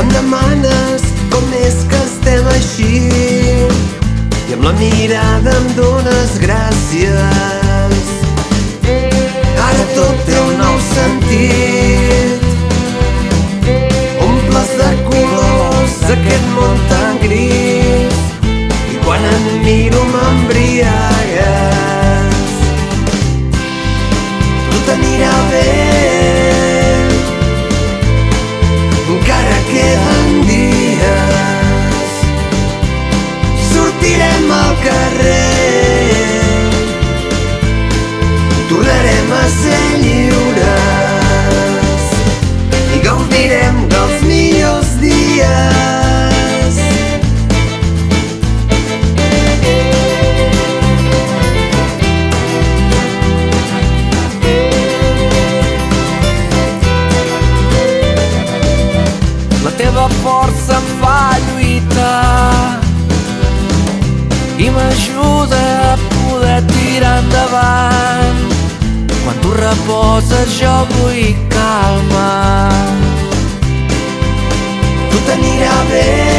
Em demanes com és que estem així i amb la mirada em dones gràcies. Ara tot té un nou sentit. Omples de colors aquest món tan gris i quan em miro m'embriagues. Tot anirà bé. Quan tu reposes jo vull calma. Tot anirà bé